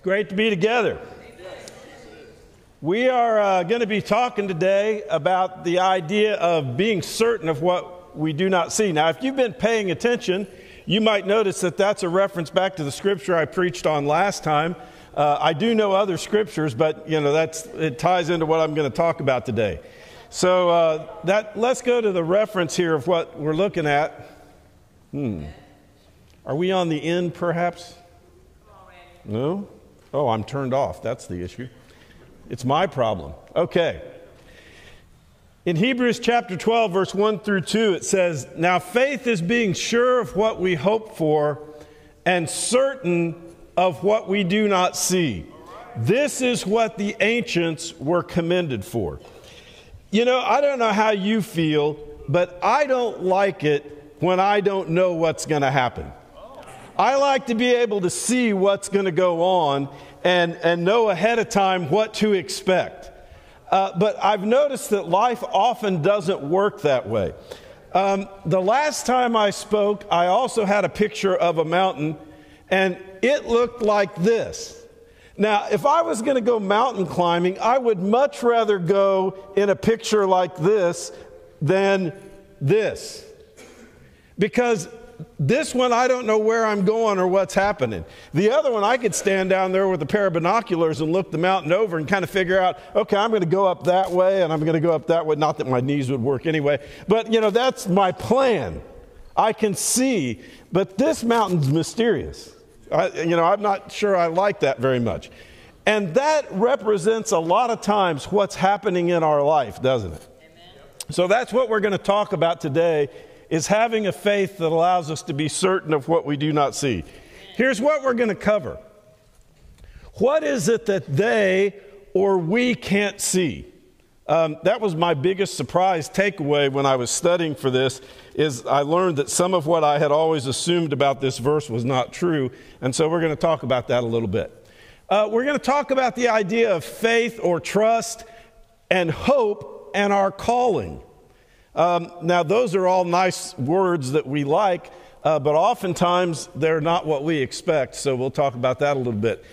great to be together. We are uh, going to be talking today about the idea of being certain of what we do not see. Now, if you've been paying attention, you might notice that that's a reference back to the scripture I preached on last time. Uh, I do know other scriptures, but you know that's it ties into what I'm going to talk about today. So uh, that let's go to the reference here of what we're looking at. Hmm. Are we on the end, perhaps? No. Oh, I'm turned off. That's the issue. It's my problem. Okay. In Hebrews chapter 12, verse 1 through 2, it says, Now faith is being sure of what we hope for and certain of what we do not see. This is what the ancients were commended for. You know, I don't know how you feel, but I don't like it when I don't know what's going to happen. I like to be able to see what's going to go on and, and know ahead of time what to expect. Uh, but I've noticed that life often doesn't work that way. Um, the last time I spoke, I also had a picture of a mountain, and it looked like this. Now, if I was going to go mountain climbing, I would much rather go in a picture like this than this. Because this one, I don't know where I'm going or what's happening. The other one, I could stand down there with a pair of binoculars and look the mountain over and kind of figure out, okay, I'm going to go up that way and I'm going to go up that way. Not that my knees would work anyway, but you know, that's my plan. I can see, but this mountain's mysterious. I, you know, I'm not sure I like that very much. And that represents a lot of times what's happening in our life, doesn't it? Amen. So that's what we're going to talk about today is having a faith that allows us to be certain of what we do not see. Here's what we're going to cover. What is it that they or we can't see? Um, that was my biggest surprise takeaway when I was studying for this is I learned that some of what I had always assumed about this verse was not true. And so we're going to talk about that a little bit. Uh, we're going to talk about the idea of faith or trust and hope and our calling. Um, now, those are all nice words that we like, uh, but oftentimes they're not what we expect. So we'll talk about that a little bit.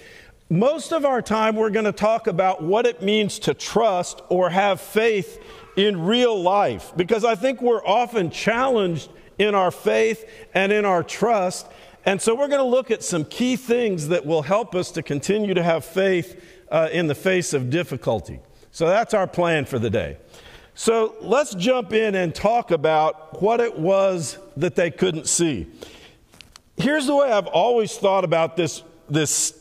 Most of our time, we're going to talk about what it means to trust or have faith in real life, because I think we're often challenged in our faith and in our trust. And so we're going to look at some key things that will help us to continue to have faith uh, in the face of difficulty. So that's our plan for the day. So let's jump in and talk about what it was that they couldn't see. Here's the way I've always thought about this, this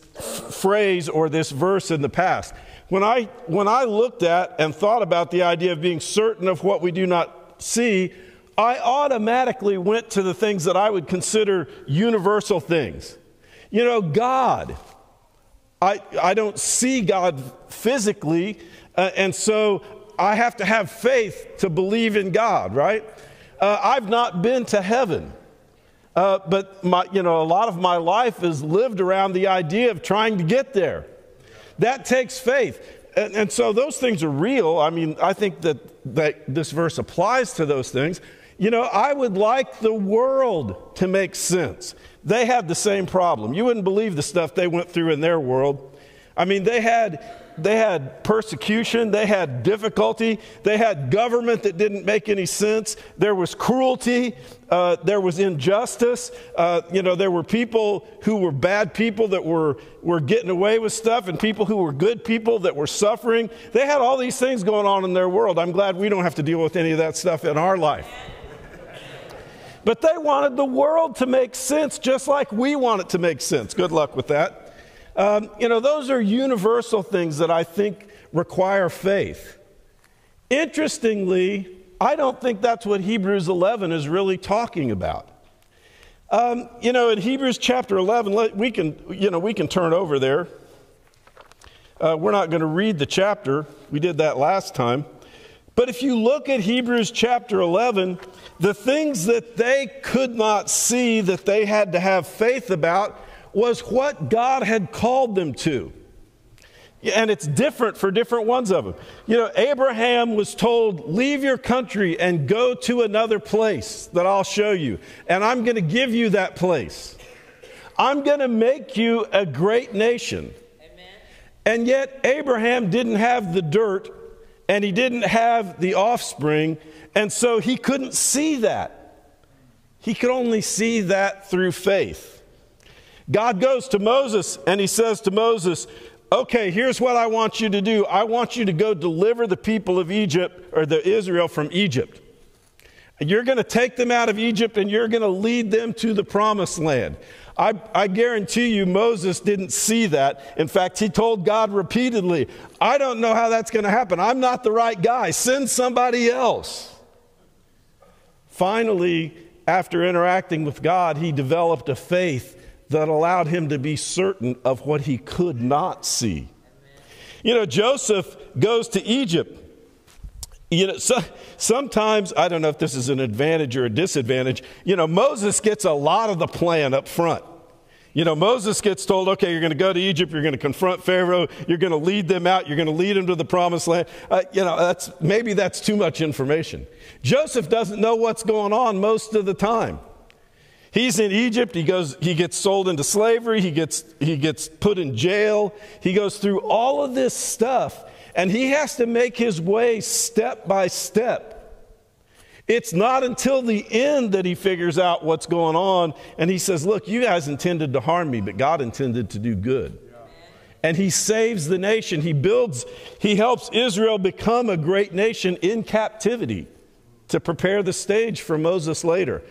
phrase or this verse in the past. When I, when I looked at and thought about the idea of being certain of what we do not see, I automatically went to the things that I would consider universal things. You know, God. I, I don't see God physically, uh, and so I have to have faith to believe in God, right? Uh, I've not been to heaven. Uh, but my, you know, a lot of my life is lived around the idea of trying to get there. That takes faith. And, and, so those things are real. I mean, I think that, that this verse applies to those things. You know, I would like the world to make sense. They had the same problem. You wouldn't believe the stuff they went through in their world. I mean, they had they had persecution, they had difficulty, they had government that didn't make any sense, there was cruelty, uh, there was injustice. Uh, you know, there were people who were bad people that were, were getting away with stuff, and people who were good people that were suffering. They had all these things going on in their world. I'm glad we don't have to deal with any of that stuff in our life. But they wanted the world to make sense just like we want it to make sense. Good luck with that. Um, you know, those are universal things that I think require faith. Interestingly, I don't think that's what Hebrews 11 is really talking about. Um, you know, in Hebrews chapter 11, we can, you know, we can turn over there. Uh, we're not going to read the chapter. We did that last time. But if you look at Hebrews chapter 11, the things that they could not see that they had to have faith about was what God had called them to. And it's different for different ones of them. You know, Abraham was told, Leave your country and go to another place that I'll show you. And I'm going to give you that place. I'm going to make you a great nation. And yet, Abraham didn't have the dirt and he didn't have the offspring, and so he couldn't see that. He could only see that through faith. God goes to Moses and he says to Moses, Okay, here's what I want you to do. I want you to go deliver the people of Egypt or the Israel from Egypt. You're going to take them out of Egypt and you're going to lead them to the promised land. I, I, guarantee you, Moses didn't see that. In fact, he told God repeatedly, I don't know how that's going to happen. I'm not the right guy. Send somebody else. Finally, after interacting with God, he developed a faith that allowed him to be certain of what he could not see. You know, Joseph goes to Egypt you know, so, sometimes, I don't know if this is an advantage or a disadvantage, you know, Moses gets a lot of the plan up front. You know, Moses gets told, okay, you're going to go to Egypt, you're going to confront Pharaoh, you're going to lead them out, you're going to lead them to the promised land. Uh, you know, that's, maybe that's too much information. Joseph doesn't know what's going on most of the time. He's in Egypt, he, goes, he gets sold into slavery, he gets, he gets put in jail, he goes through all of this stuff. And he has to make his way step by step. It's not until the end that he figures out what's going on and he says, Look, you guys intended to harm me, but God intended to do good. And he saves the nation. He builds, he helps Israel become a great nation in captivity to prepare the stage for Moses later.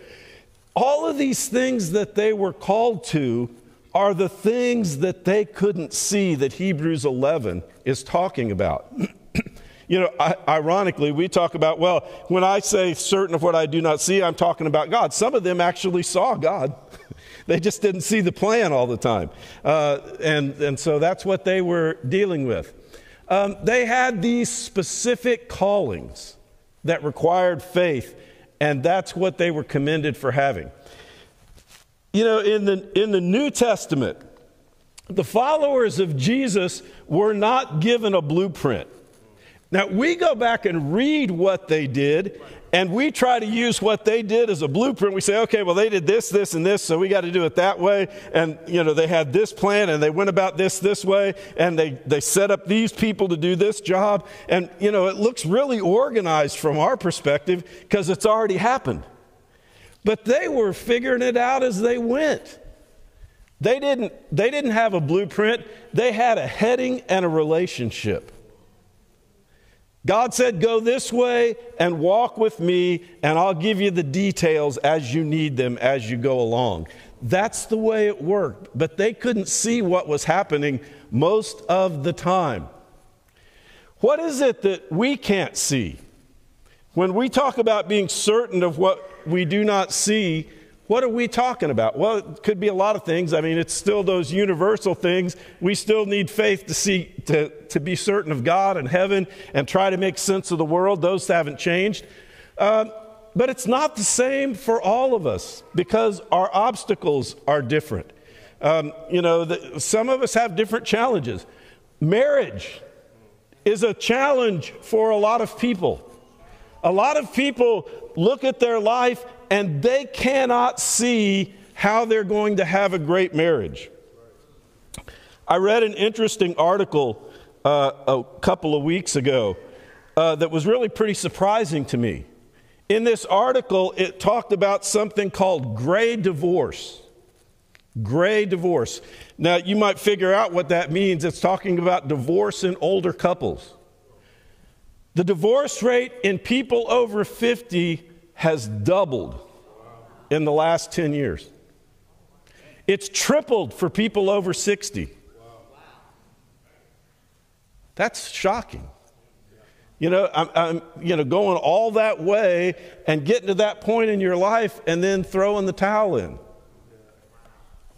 All of these things that they were called to are the things that they couldn't see that Hebrews 11 is talking about. you know, ironically, we talk about, well, when I say certain of what I do not see, I'm talking about God. Some of them actually saw God. they just didn't see the plan all the time. Uh, and, and so that's what they were dealing with. Um, they had these specific callings that required faith, and that's what they were commended for having. You know, in the, in the New Testament, the followers of Jesus were not given a blueprint. Now, we go back and read what they did, and we try to use what they did as a blueprint. We say, okay, well, they did this, this, and this, so we got to do it that way. And, you know, they had this plan, and they went about this this way, and they, they set up these people to do this job. And, you know, it looks really organized from our perspective because it's already happened. But they were figuring it out as they went. They didn't, they didn't have a blueprint, they had a heading and a relationship. God said, Go this way and walk with me, and I'll give you the details as you need them as you go along. That's the way it worked. But they couldn't see what was happening most of the time. What is it that we can't see? When we talk about being certain of what we do not see, what are we talking about? Well, it could be a lot of things. I mean, it's still those universal things. We still need faith to see, to, to be certain of God and heaven and try to make sense of the world. Those haven't changed. Um, but it's not the same for all of us because our obstacles are different. Um, you know, the, some of us have different challenges. Marriage is a challenge for a lot of people. A lot of people look at their life and they cannot see how they're going to have a great marriage. I read an interesting article uh, a couple of weeks ago uh, that was really pretty surprising to me. In this article, it talked about something called gray divorce. Gray divorce. Now, you might figure out what that means. It's talking about divorce in older couples. The divorce rate in people over 50 has doubled in the last 10 years. It's tripled for people over 60. That's shocking. You know, I'm, I'm, you know, going all that way and getting to that point in your life and then throwing the towel in.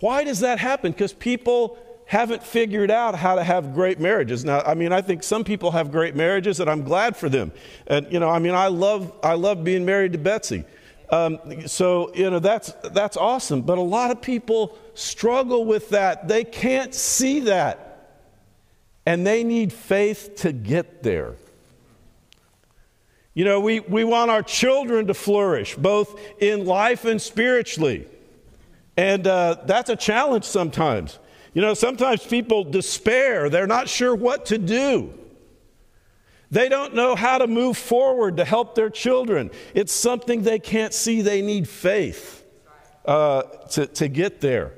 Why does that happen? Because people haven't figured out how to have great marriages. Now, I mean, I think some people have great marriages, and I'm glad for them. And you know, I mean, I love I love being married to Betsy. Um, so you know, that's that's awesome. But a lot of people struggle with that. They can't see that, and they need faith to get there. You know, we, we want our children to flourish, both in life and spiritually. And uh, that's a challenge sometimes. You know, sometimes people despair, they're not sure what to do. They don't know how to move forward to help their children. It's something they can't see. They need faith uh, to, to get there.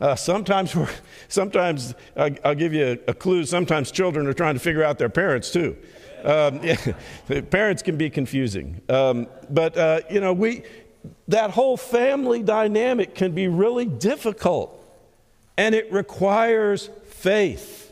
Uh, sometimes, sometimes uh, I'll give you a, a, clue. Sometimes children are trying to figure out their parents too. Um, yeah, parents can be confusing, um, but uh, you know we that whole family dynamic can be really difficult, and it requires faith.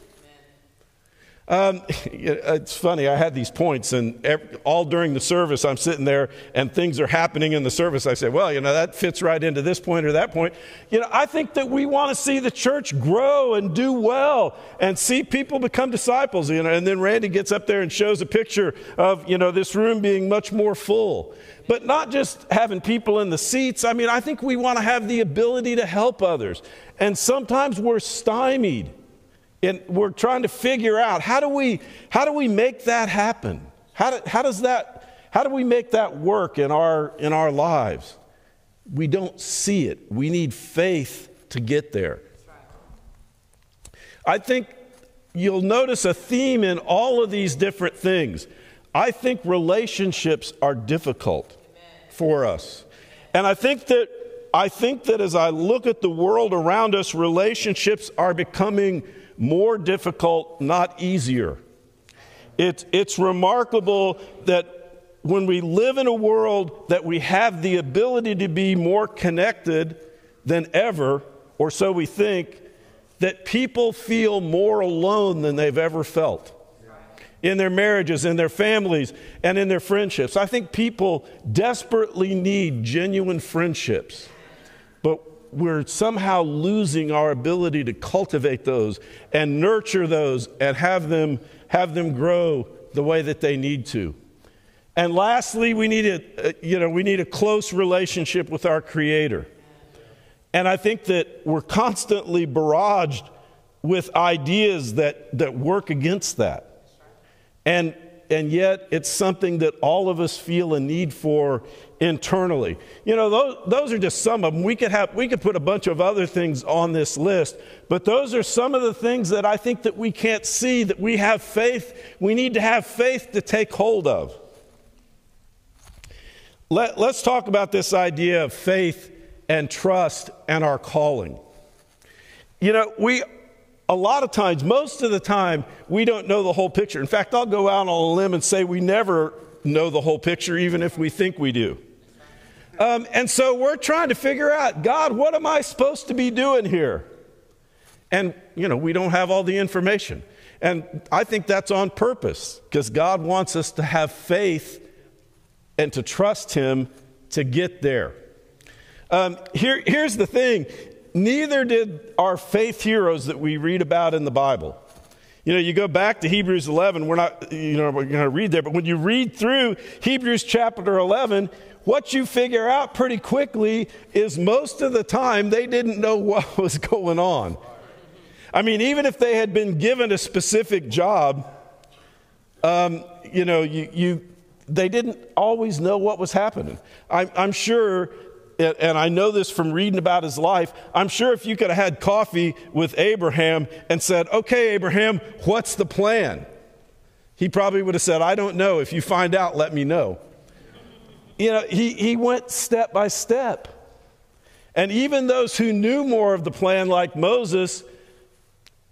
Um, it's funny, I had these points, and every, all during the service, I'm sitting there and things are happening in the service. I say, well, you know, that fits right into this point or that point. You know, I think that we want to see the church grow and do well and see people become disciples. You know, and then Randy gets up there and shows a picture of, you know, this room being much more full. But not just having people in the seats. I mean, I think we want to have the ability to help others. And sometimes we're stymied and we're trying to figure out how do we, how do we make that happen? How, do, how does that, how do we make that work in our, in our lives? We don't see it. We need faith to get there. I think you'll notice a theme in all of these different things. I think relationships are difficult for us. And I think that I think that as I look at the world around us, relationships are becoming more difficult, not easier. It's, it's remarkable that when we live in a world that we have the ability to be more connected than ever, or so we think, that people feel more alone than they've ever felt in their marriages, in their families, and in their friendships. I think people desperately need genuine friendships. But we're somehow losing our ability to cultivate those and nurture those and have them, have them grow the way that they need to. And lastly, we need a, you know, we need a close relationship with our Creator. And I think that we're constantly barraged with ideas that, that work against that. And and yet it's something that all of us feel a need for internally. You know, those, those are just some of them. We could, have, we could put a bunch of other things on this list, but those are some of the things that I think that we can't see, that we have faith, we need to have faith to take hold of. Let, let's talk about this idea of faith and trust and our calling. You know, we a lot of times, most of the time, we don't know the whole picture. In fact, I'll go out on a limb and say we never know the whole picture, even if we think we do. Um, and so we're trying to figure out God, what am I supposed to be doing here? And, you know, we don't have all the information. And I think that's on purpose because God wants us to have faith and to trust Him to get there. Um, here, here's the thing neither did our faith heroes that we read about in the Bible. You know, you go back to Hebrews 11, we're not, you know, we're going to read there, but when you read through Hebrews chapter 11, what you figure out pretty quickly is most of the time they didn't know what was going on. I mean, even if they had been given a specific job, um, you know, you, you, they didn't always know what was happening. I'm, I'm sure and I know this from reading about his life, I'm sure if you could have had coffee with Abraham and said, Okay, Abraham, what's the plan? He probably would have said, I don't know. If you find out, let me know. You know, he, he went step by step. And even those who knew more of the plan, like Moses,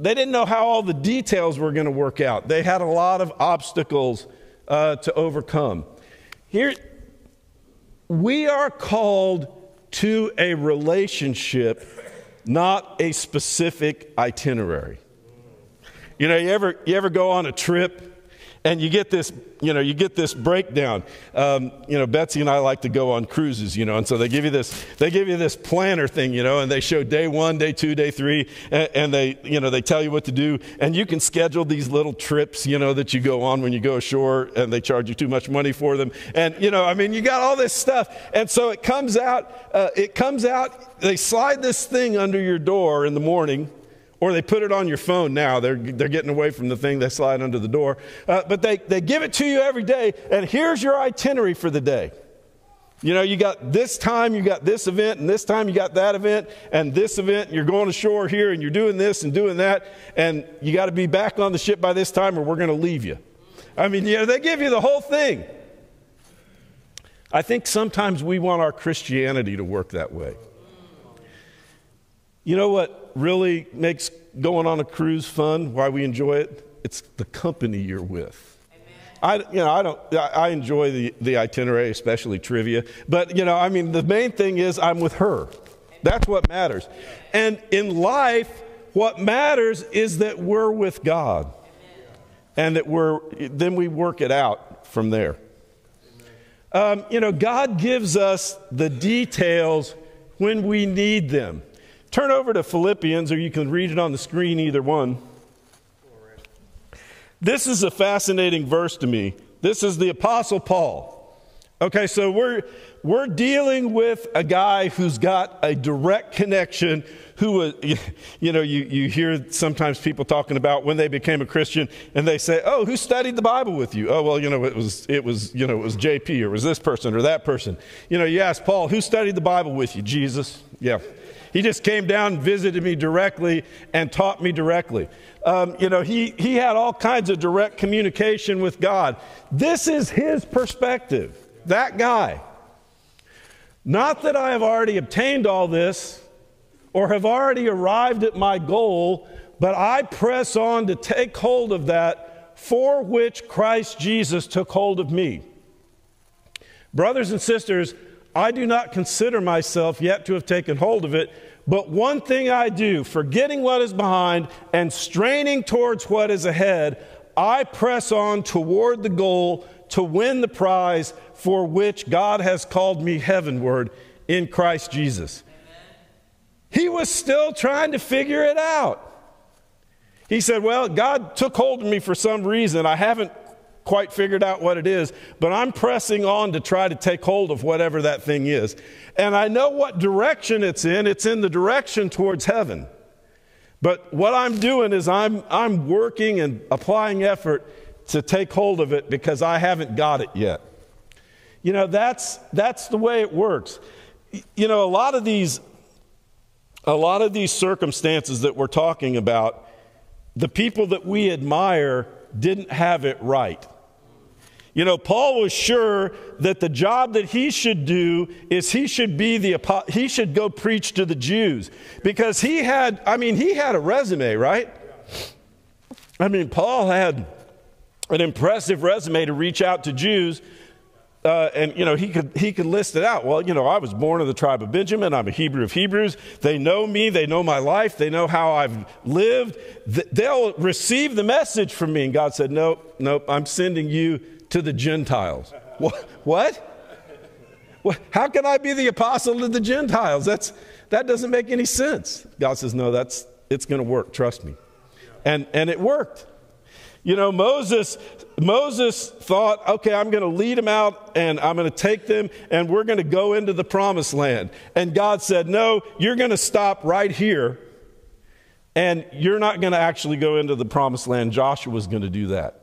they didn't know how all the details were going to work out. They had a lot of obstacles uh, to overcome. Here, we are called to a relationship, not a specific itinerary. You know, you ever, you ever go on a trip and you get this, you know, you get this breakdown. Um, you know, Betsy and I like to go on cruises, you know, and so they give you this, they give you this planner thing, you know, and they show day one, day two, day three, and, and they, you know, they tell you what to do, and you can schedule these little trips, you know, that you go on when you go ashore, and they charge you too much money for them, and you know, I mean, you got all this stuff, and so it comes out, uh, it comes out, they slide this thing under your door in the morning or they put it on your phone now. They're, they're getting away from the thing they slide under the door. Uh, but they, they give it to you every day, and here's your itinerary for the day. You know, you got this time, you got this event, and this time you got that event, and this event, and you're going ashore here, and you're doing this and doing that, and you got to be back on the ship by this time, or we're going to leave you. I mean, you know, they give you the whole thing. I think sometimes we want our Christianity to work that way. You know what really makes going on a cruise fun, why we enjoy it? It's the company you're with. I, you know, I don't, I enjoy the, the itinerary, especially trivia. But, you know, I mean, the main thing is I'm with her. That's what matters. And in life, what matters is that we're with God. And that we're, then we work it out from there. Um, you know, God gives us the details when we need them. Turn over to Philippians, or you can read it on the screen, either one. This is a fascinating verse to me. This is the Apostle Paul. Okay, so we're, we're dealing with a guy who's got a direct connection who, you know, you, you hear sometimes people talking about when they became a Christian and they say, oh, who studied the Bible with you? Oh, well, you know, it was, it was, you know, it was JP or it was this person or that person. You know, you ask Paul, who studied the Bible with you? Jesus. Yeah. He just came down visited me directly and taught me directly. Um, you know, he, he had all kinds of direct communication with God. This is his perspective, that guy. Not that I have already obtained all this or have already arrived at my goal, but I press on to take hold of that for which Christ Jesus took hold of me. Brothers and sisters, I do not consider myself yet to have taken hold of it, but one thing I do, forgetting what is behind and straining towards what is ahead, I press on toward the goal to win the prize for which God has called me heavenward in Christ Jesus. He was still trying to figure it out. He said, Well, God took hold of me for some reason. I haven't quite figured out what it is, but I'm pressing on to try to take hold of whatever that thing is. And I know what direction it's in. It's in the direction towards heaven. But what I'm doing is I'm, I'm working and applying effort to take hold of it because I haven't got it yet. You know, that's, that's the way it works. You know, a lot of these, a lot of these circumstances that we're talking about, the people that we admire didn't have it right. You know, Paul was sure that the job that he should do is he should be the he should go preach to the Jews because he had I mean he had a resume, right? I mean Paul had an impressive resume to reach out to Jews uh, and you know he could he could list it out. Well, you know, I was born of the tribe of Benjamin. I'm a Hebrew of Hebrews. They know me. They know my life. They know how I've lived. They'll receive the message from me. And God said, "Nope, nope. I'm sending you to the Gentiles. What? what? How can I be the apostle to the Gentiles? That's, that doesn't make any sense. God says, No, that's, it's going to work. Trust me. And, and it worked. You know, Moses, Moses thought, okay, I'm going to lead them out and I'm going to take them and we're going to go into the promised land. And God said, no, you're going to stop right here and you're not going to actually go into the promised land. Joshua's going to do that.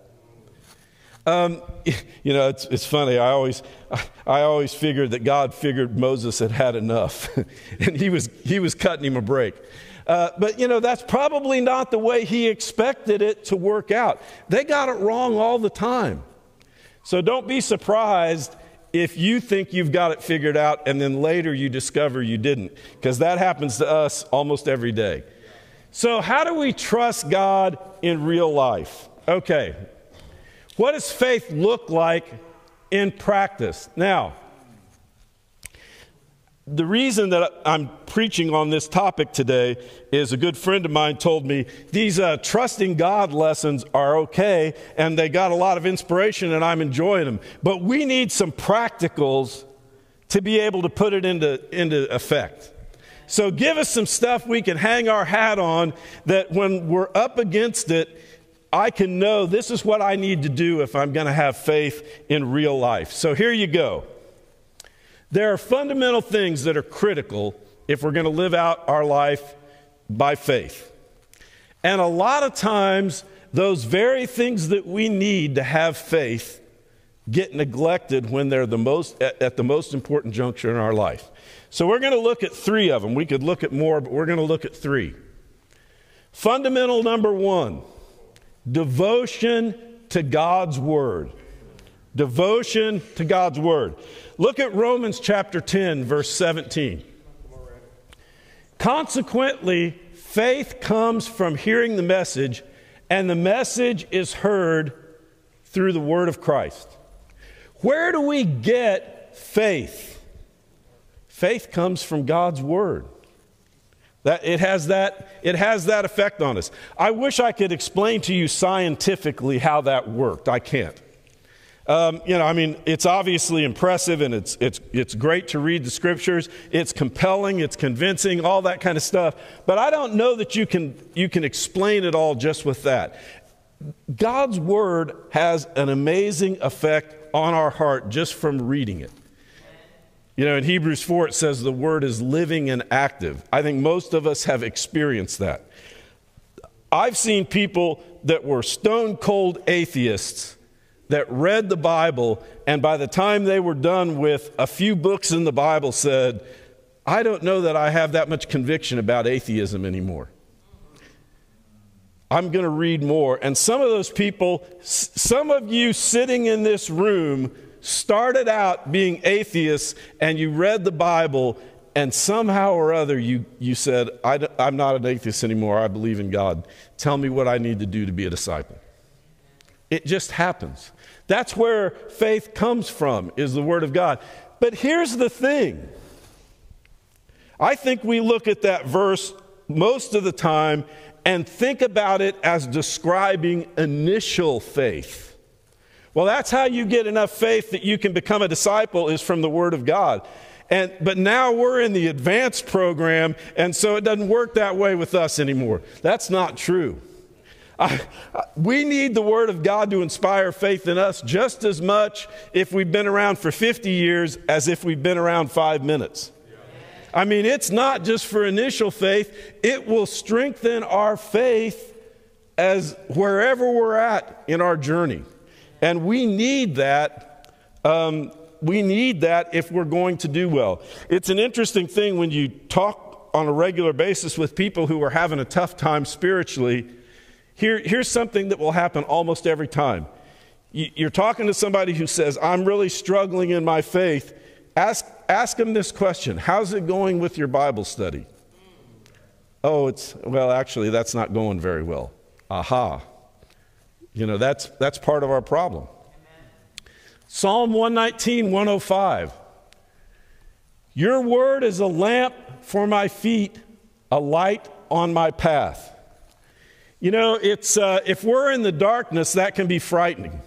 Um, you know, it's, it's funny. I always, I always figured that God figured Moses had had enough, and he was, he was cutting him a break. Uh, but you know, that's probably not the way he expected it to work out. They got it wrong all the time. So don't be surprised if you think you've got it figured out and then later you discover you didn't, because that happens to us almost every day. So, how do we trust God in real life? Okay, what does faith look like in practice? Now, the reason that I'm preaching on this topic today is a good friend of mine told me these uh, trusting God lessons are okay and they got a lot of inspiration and I'm enjoying them. But we need some practicals to be able to put it into, into effect. So give us some stuff we can hang our hat on that when we're up against it, I can know this is what I need to do if I'm going to have faith in real life. So here you go. There are fundamental things that are critical if we're going to live out our life by faith. And a lot of times, those very things that we need to have faith get neglected when they're the most, at, the most important juncture in our life. So we're going to look at three of them. We could look at more, but we're going to look at three. Fundamental number one devotion to God's Word. Devotion to God's Word. Look at Romans chapter 10, verse 17. Consequently, faith comes from hearing the message, and the message is heard through the Word of Christ. Where do we get faith? Faith comes from God's Word. That it has that it has that effect on us. I wish I could explain to you scientifically how that worked. I can't. Um, you know, I mean, it's obviously impressive and it's, it's, it's great to read the scriptures. It's compelling, it's convincing, all that kind of stuff. But I don't know that you can, you can explain it all just with that. God's word has an amazing effect on our heart just from reading it. You know, in Hebrews 4, it says the word is living and active. I think most of us have experienced that. I've seen people that were stone cold atheists that read the Bible, and by the time they were done with a few books in the Bible, said, I don't know that I have that much conviction about atheism anymore. I'm going to read more. And some of those people, some of you sitting in this room, started out being atheists and you read the Bible, and somehow or other you, you said, I, am not an atheist anymore. I believe in God. Tell me what I need to do to be a disciple. It just happens. That's where faith comes from, is the Word of God. But here's the thing I think we look at that verse most of the time and think about it as describing initial faith. Well, that's how you get enough faith that you can become a disciple, is from the Word of God. And, but now we're in the advanced program, and so it doesn't work that way with us anymore. That's not true. I, we need the Word of God to inspire faith in us just as much if we've been around for 50 years as if we've been around five minutes. I mean, it's not just for initial faith, it will strengthen our faith as wherever we're at in our journey. And we need that. Um, we need that if we're going to do well. It's an interesting thing when you talk on a regular basis with people who are having a tough time spiritually here, here's something that will happen almost every time. You're talking to somebody who says, I'm really struggling in my faith. Ask, ask them this question How's it going with your Bible study? Oh, it's, well, actually, that's not going very well. Aha. You know, that's, that's part of our problem. Amen. Psalm 119, 105. Your word is a lamp for my feet, a light on my path. You know, it's, uh, if we're in the darkness, that can be frightening.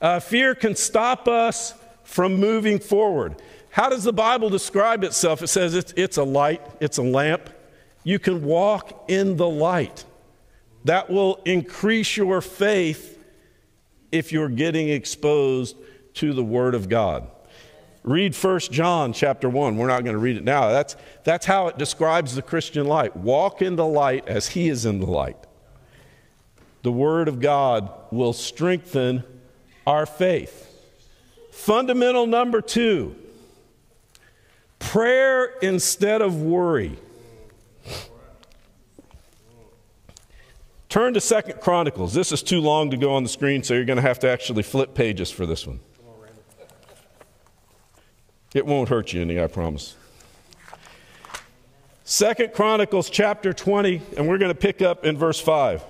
Uh, fear can stop us from moving forward. How does the Bible describe itself? It says it's, it's a light, it's a lamp. You can walk in the light. That will increase your faith if you're getting exposed to the Word of God. Read 1 John chapter 1. We're not going to read it now. That's, that's how it describes the Christian light. Walk in the light as He is in the light. The Word of God will strengthen our faith. Fundamental number two prayer instead of worry. Turn to Second Chronicles. This is too long to go on the screen, so you're going to have to actually flip pages for this one. It won't hurt you any, I promise. Second Chronicles chapter 20, and we're going to pick up in verse 5.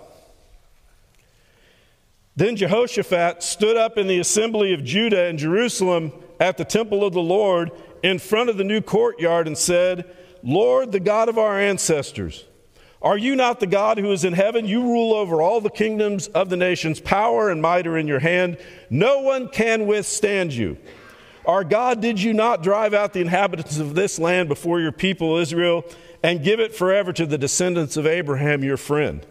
Then Jehoshaphat stood up in the assembly of Judah and Jerusalem at the temple of the Lord in front of the new courtyard and said, Lord, the God of our ancestors, are you not the God who is in heaven? You rule over all the kingdoms of the nations. Power and might are in your hand. No one can withstand you. Our God, did you not drive out the inhabitants of this land before your people Israel and give it forever to the descendants of Abraham, your friend?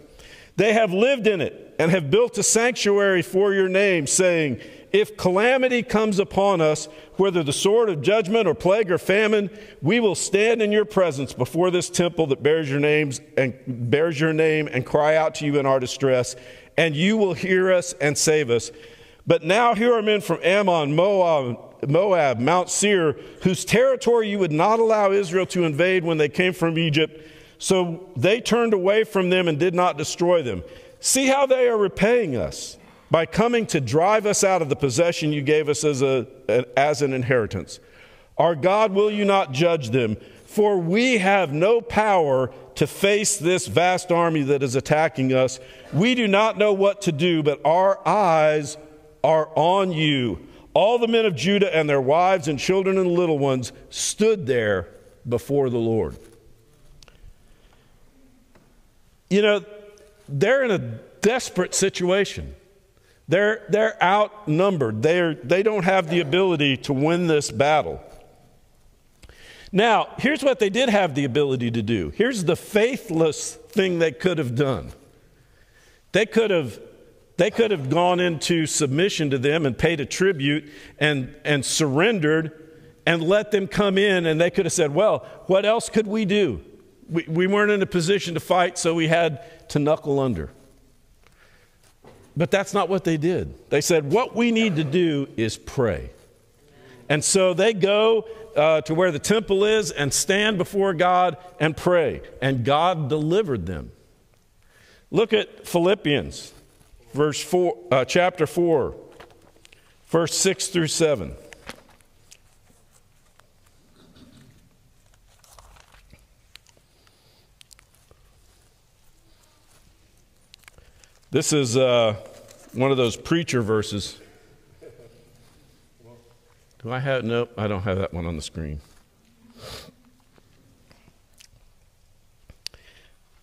They have lived in it and have built a sanctuary for your name, saying, If calamity comes upon us, whether the sword of judgment or plague or famine, we will stand in your presence before this temple that bears your names and bears your name and cry out to you in our distress, and you will hear us and save us. But now here are men from Ammon, Moab, Moab, Mount Seir, whose territory you would not allow Israel to invade when they came from Egypt. So they turned away from them and did not destroy them. See how they are repaying us by coming to drive us out of the possession you gave us as, a, as an inheritance. Our God, will you not judge them? For we have no power to face this vast army that is attacking us. We do not know what to do, but our eyes are on you. All the men of Judah and their wives and children and little ones stood there before the Lord. You know, they're in a desperate situation. They're, they're outnumbered. They're, they don't have the ability to win this battle. Now, here's what they did have the ability to do. Here's the faithless thing they could have done. They could have they could have gone into submission to them and paid a tribute and, and surrendered and let them come in, and they could have said, Well, what else could we do? We, we weren't in a position to fight, so we had to knuckle under. But that's not what they did. They said, What we need to do is pray. And so they go uh, to where the temple is and stand before God and pray. And God delivered them. Look at Philippians verse 4, uh, chapter 4, verse 6 through 7. This is uh, one of those preacher verses. Do I have? Nope, I don't have that one on the screen.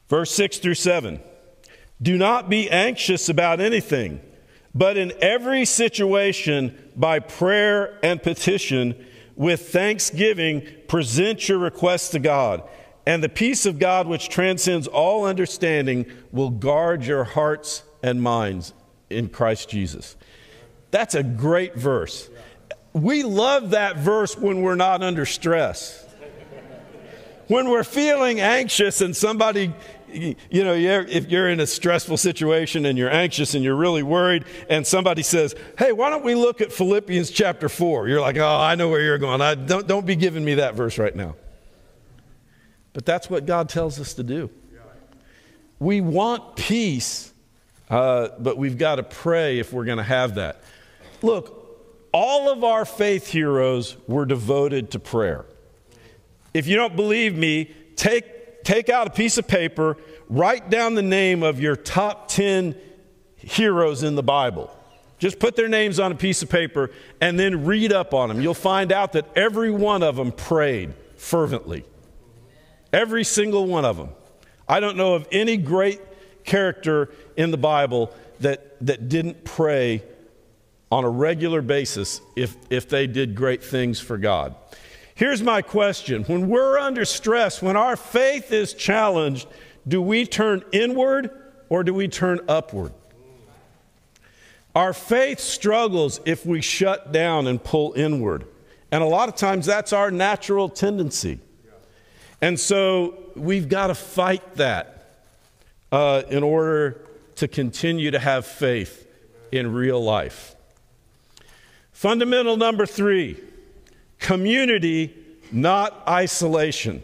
Verse 6 through 7. Do not be anxious about anything, but in every situation, by prayer and petition, with thanksgiving, present your requests to God. And the peace of God, which transcends all understanding, will guard your hearts and minds in Christ Jesus. That's a great verse. We love that verse when we're not under stress. When we're feeling anxious and somebody you know, if you're in a stressful situation and you're anxious and you're really worried, and somebody says, Hey, why don't we look at Philippians chapter 4? You're like, Oh, I know where you're going. I, don't, don't be giving me that verse right now. But that's what God tells us to do. We want peace, uh, but we've got to pray if we're going to have that. Look, all of our faith heroes were devoted to prayer. If you don't believe me, take take out a piece of paper, write down the name of your top 10 heroes in the Bible. Just put their names on a piece of paper and then read up on them. You'll find out that every one of them prayed fervently. Every single one of them. I don't know of any great character in the Bible that, that didn't pray on a regular basis if, if they did great things for God. Here's my question When we're under stress, when our faith is challenged, do we turn inward or do we turn upward? Our faith struggles if we shut down and pull inward. And a lot of times that's our natural tendency. And so we've got to fight that uh, in order to continue to have faith in real life. Fundamental number three community, not isolation.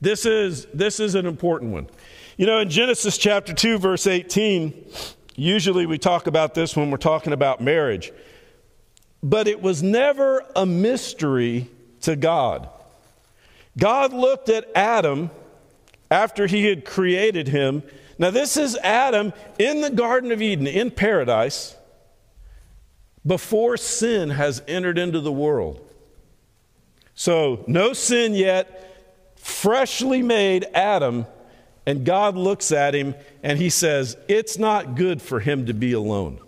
This is, this is an important one. You know, in Genesis chapter 2, verse 18, usually we talk about this when we're talking about marriage, but it was never a mystery to God. God looked at Adam after he had created him. Now, this is Adam in the Garden of Eden, in paradise, before sin has entered into the world. So, no sin yet, freshly made Adam, and God looks at him and he says, It's not good for him to be alone.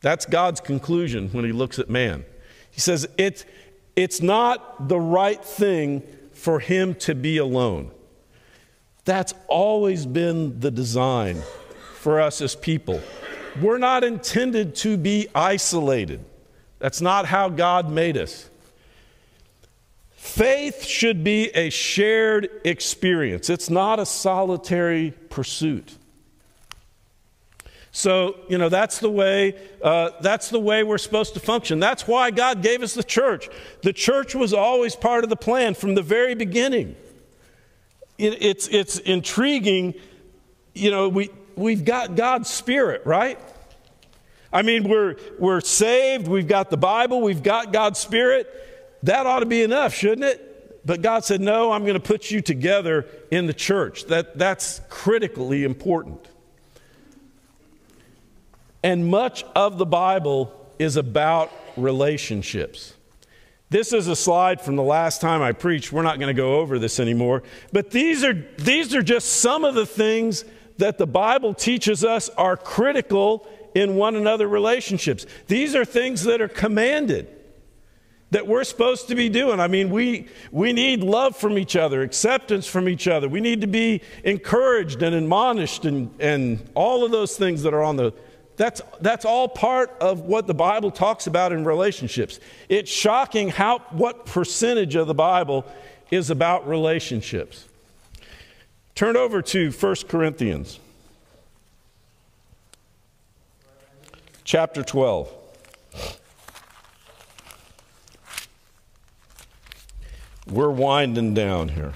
That's God's conclusion when he looks at man. He says, It's, it's not the right thing for him to be alone. That's always been the design for us as people. We're not intended to be isolated. That's not how God made us. Faith should be a shared experience, it's not a solitary pursuit. So, you know, that's the way, uh, that's the way we're supposed to function. That's why God gave us the church. The church was always part of the plan from the very beginning. It, it's, it's intriguing. You know, we, we've got God's Spirit, right? I mean, we're, we're saved, we've got the Bible, we've got God's Spirit. That ought to be enough, shouldn't it? But God said, No, I'm going to put you together in the church. That, that's critically important. And much of the Bible is about relationships. This is a slide from the last time I preached. We're not going to go over this anymore. But these are, these are just some of the things that the Bible teaches us are critical in one another relationships. These are things that are commanded that we're supposed to be doing. I mean, we, we need love from each other, acceptance from each other. We need to be encouraged and admonished and, and all of those things that are on the that's, that's all part of what the Bible talks about in relationships. It's shocking how, what percentage of the Bible is about relationships. Turn over to 1 Corinthians chapter 12. We're winding down here.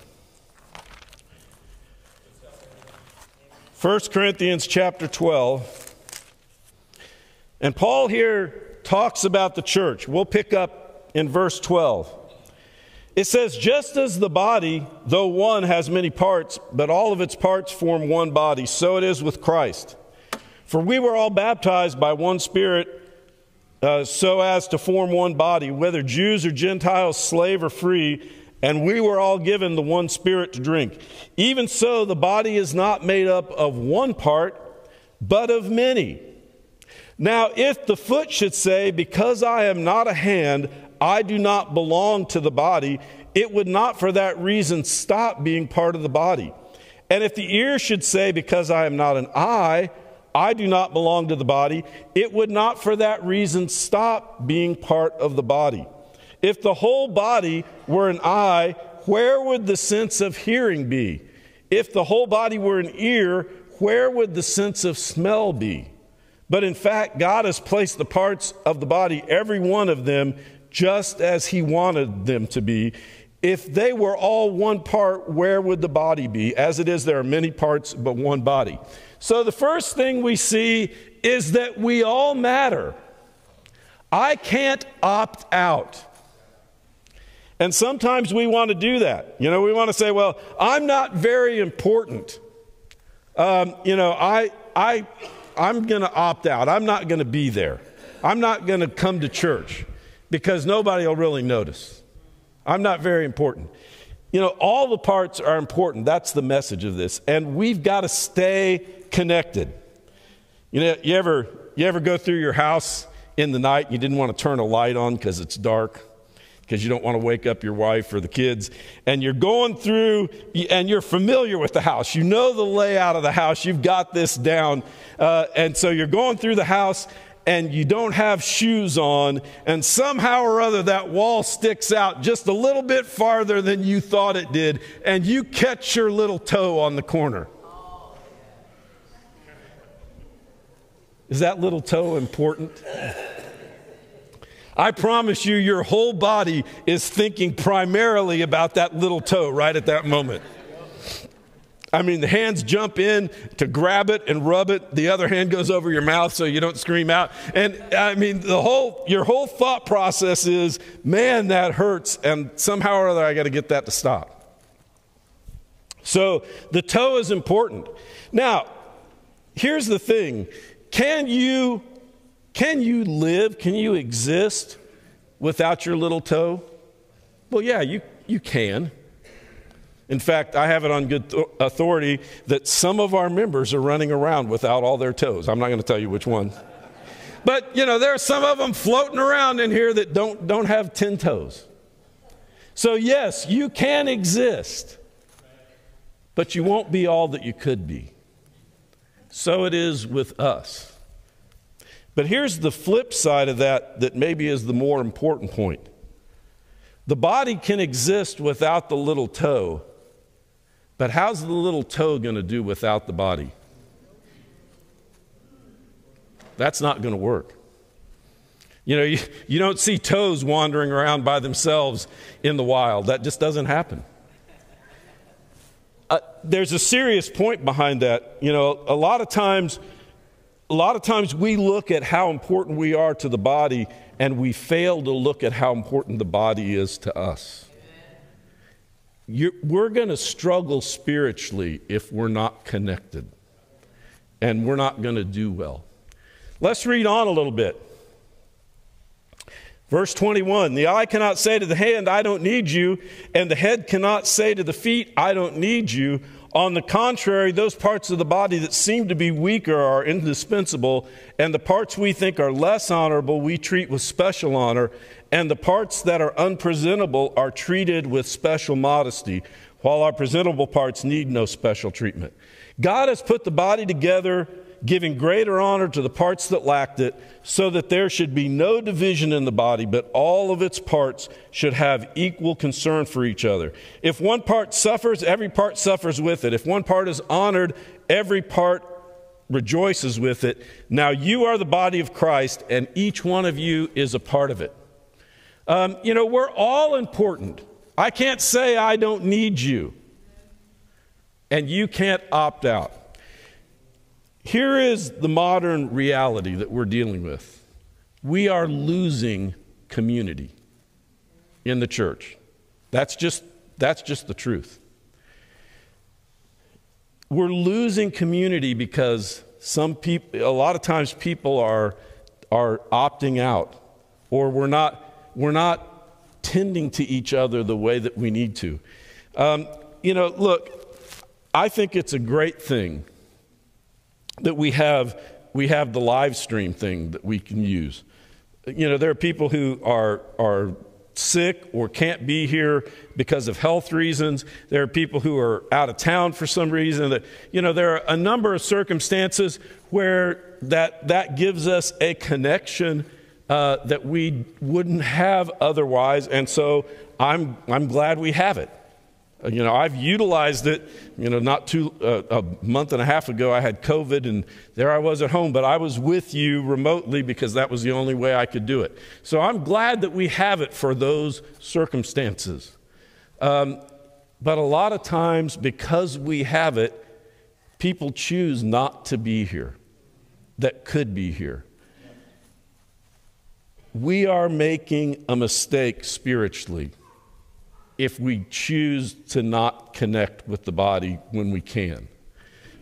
1 Corinthians chapter 12. And Paul here talks about the church. We'll pick up in verse 12. It says, Just as the body, though one, has many parts, but all of its parts form one body, so it is with Christ. For we were all baptized by one Spirit, uh, so as to form one body, whether Jews or Gentiles, slave or free, and we were all given the one Spirit to drink. Even so, the body is not made up of one part, but of many. Now, if the foot should say, Because I am not a hand, I do not belong to the body, it would not for that reason stop being part of the body. And if the ear should say, Because I am not an eye, I do not belong to the body, it would not for that reason stop being part of the body. If the whole body were an eye, where would the sense of hearing be? If the whole body were an ear, where would the sense of smell be? But in fact, God has placed the parts of the body, every one of them, just as He wanted them to be. If they were all one part, where would the body be? As it is, there are many parts, but one body. So the first thing we see is that we all matter. I can't opt out. And sometimes we want to do that. You know, we want to say, well, I'm not very important. Um, you know, I, I, I'm going to opt out. I'm not going to be there. I'm not going to come to church because nobody will really notice. I'm not very important. You know, all the parts are important. That's the message of this. And we've got to stay connected. You know, you ever, you ever go through your house in the night, you didn't want to turn a light on because it's dark? Because you don't want to wake up your wife or the kids. And you're going through and you're familiar with the house. You know the layout of the house. You've got this down. Uh, and so you're going through the house and you don't have shoes on. And somehow or other that wall sticks out just a little bit farther than you thought it did. And you catch your little toe on the corner. Is that little toe important? I promise you, your whole body is thinking primarily about that little toe right at that moment. I mean, the hands jump in to grab it and rub it. The other hand goes over your mouth so you don't scream out. And I mean, the whole, your whole thought process is, man, that hurts. And somehow or other, I got to get that to stop. So the toe is important. Now, here's the thing. Can you can you live, can you exist without your little toe? Well, yeah, you, you can. In fact, I have it on good th- authority that some of our members are running around without all their toes. I'm not going to tell you which one. But, you know, there are some of them floating around in here that don't, don't have 10 toes. So, yes, you can exist, but you won't be all that you could be. So it is with us. But here's the flip side of that, that maybe is the more important point. The body can exist without the little toe, but how's the little toe going to do without the body? That's not going to work. You know, you, you don't see toes wandering around by themselves in the wild. That just doesn't happen. Uh, there's a serious point behind that. You know, a lot of times, a lot of times we look at how important we are to the body and we fail to look at how important the body is to us. You're, we're going to struggle spiritually if we're not connected, and we're not going to do well. Let's read on a little bit. Verse 21 The eye cannot say to the hand, I don't need you, and the head cannot say to the feet, I don't need you. On the contrary, those parts of the body that seem to be weaker are indispensable, and the parts we think are less honorable we treat with special honor, and the parts that are unpresentable are treated with special modesty, while our presentable parts need no special treatment. God has put the body together giving greater honor to the parts that lacked it, so that there should be no division in the body, but all of its parts should have equal concern for each other. If one part suffers, every part suffers with it. If one part is honored, every part rejoices with it. Now you are the body of Christ, and each one of you is a part of it. Um, you know, we're all important. I can't say I don't need you, and you can't opt out. Here is the modern reality that we're dealing with we are losing community in the church. That's just, that's just the truth. We're losing community because some people, a lot of times people are, are opting out, or we're not, we're not tending to each other the way that we need to. Um, you know, look, I think it's a great thing that we have, we have the live stream thing that we can use. You know, there are people who are, are sick or can't be here because of health reasons. There are people who are out of town for some reason. That, you know, there are a number of circumstances where that, that gives us a connection uh, that we wouldn't have otherwise. And so I'm, I'm glad we have it. You know, I've utilized it. You know, not too uh, a month and a half ago, I had COVID, and there I was at home. But I was with you remotely because that was the only way I could do it. So I'm glad that we have it for those circumstances. Um, but a lot of times, because we have it, people choose not to be here that could be here. We are making a mistake spiritually if we choose to not connect with the body when we can.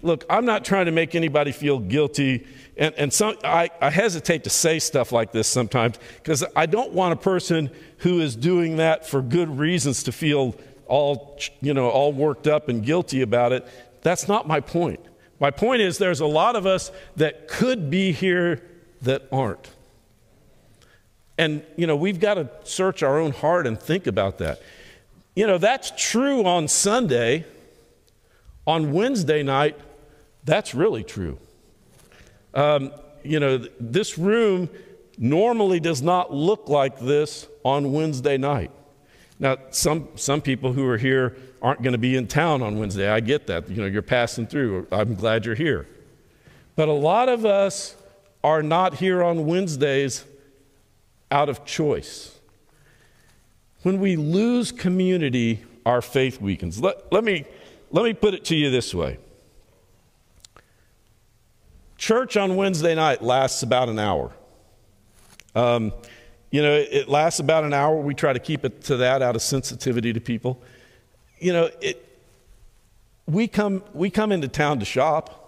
Look, I'm not trying to make anybody feel guilty, and, and some, I, I hesitate to say stuff like this sometimes because I don't want a person who is doing that for good reasons to feel all, you know, all worked up and guilty about it. That's not my point. My point is there's a lot of us that could be here that aren't. And, you know, we've got to search our own heart and think about that. You know, that's true on Sunday. On Wednesday night, that's really true. Um, you know, this room normally does not look like this on Wednesday night. Now, some, some people who are here aren't going to be in town on Wednesday. I get that. You know, you're passing through. I'm glad you're here. But a lot of us are not here on Wednesdays out of choice. When we lose community, our faith weakens. Let, let, me, let me put it to you this way Church on Wednesday night lasts about an hour. Um, you know, it lasts about an hour. We try to keep it to that out of sensitivity to people. You know, it, we, come, we come into town to shop.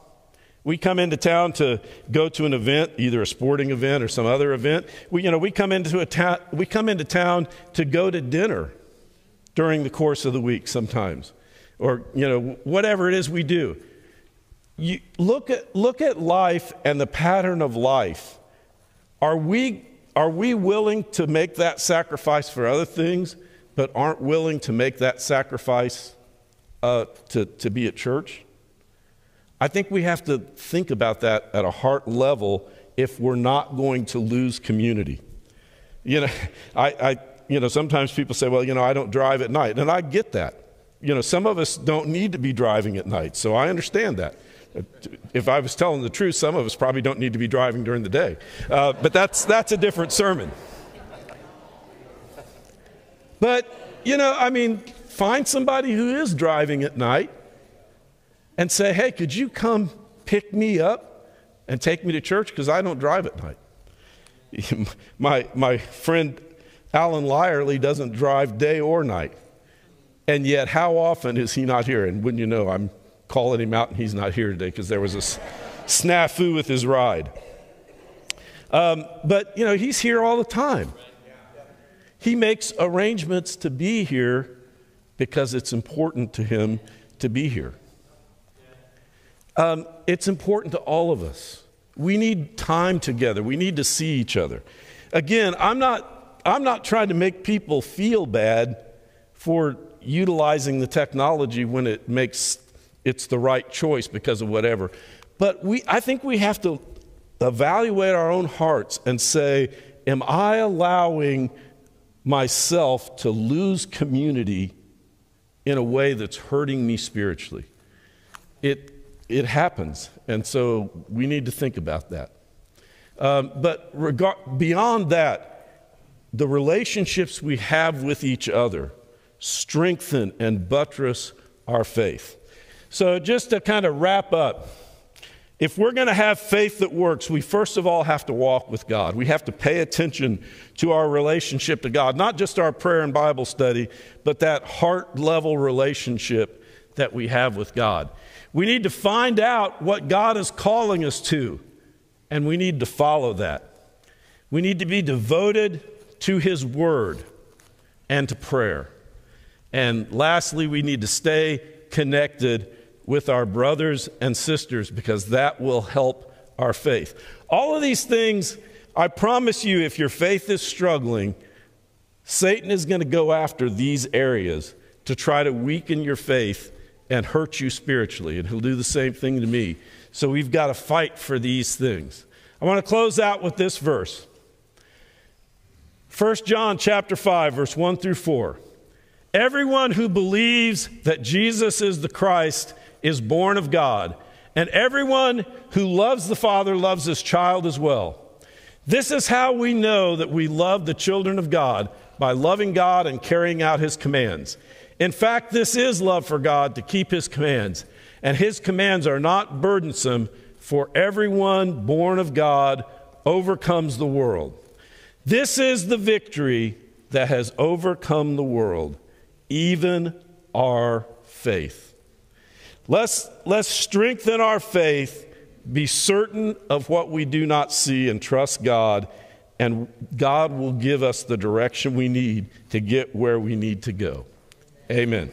We come into town to go to an event, either a sporting event or some other event. We, you know, we come into a ta- we come into town to go to dinner during the course of the week sometimes, or you know, whatever it is we do. You look at look at life and the pattern of life. Are we are we willing to make that sacrifice for other things, but aren't willing to make that sacrifice uh, to to be at church? I think we have to think about that at a heart level if we're not going to lose community. You know, I, I, you know, sometimes people say, well, you know, I don't drive at night. And I get that. You know, some of us don't need to be driving at night, so I understand that. If I was telling the truth, some of us probably don't need to be driving during the day. Uh, but that's, that's a different sermon. But, you know, I mean, find somebody who is driving at night and say, hey, could you come pick me up and take me to church? Because I don't drive at night. my, my friend Alan Lyerly doesn't drive day or night. And yet, how often is he not here? And wouldn't you know, I'm calling him out and he's not here today because there was a snafu with his ride. Um, but, you know, he's here all the time. He makes arrangements to be here because it's important to him to be here. Um, it's important to all of us. We need time together. We need to see each other. Again, I'm not, I'm not trying to make people feel bad for utilizing the technology when it makes it's the right choice because of whatever. But we, I think we have to evaluate our own hearts and say, Am I allowing myself to lose community in a way that's hurting me spiritually? It, it happens. And so we need to think about that. Um, but regard, beyond that, the relationships we have with each other strengthen and buttress our faith. So, just to kind of wrap up, if we're going to have faith that works, we first of all have to walk with God. We have to pay attention to our relationship to God, not just our prayer and Bible study, but that heart level relationship that we have with God. We need to find out what God is calling us to, and we need to follow that. We need to be devoted to His Word and to prayer. And lastly, we need to stay connected with our brothers and sisters because that will help our faith. All of these things, I promise you, if your faith is struggling, Satan is going to go after these areas to try to weaken your faith and hurt you spiritually. And he'll do the same thing to me. So we've got to fight for these things. I want to close out with this verse. 1 John chapter 5 verse 1 through 4. Everyone who believes that Jesus is the Christ is born of God, and everyone who loves the Father loves his child as well. This is how we know that we love the children of God by loving God and carrying out his commands. In fact, this is love for God to keep his commands, and his commands are not burdensome, for everyone born of God overcomes the world. This is the victory that has overcome the world even our faith. Let's, let's strengthen our faith, be certain of what we do not see, and trust God, and God will give us the direction we need to get where we need to go. Amen.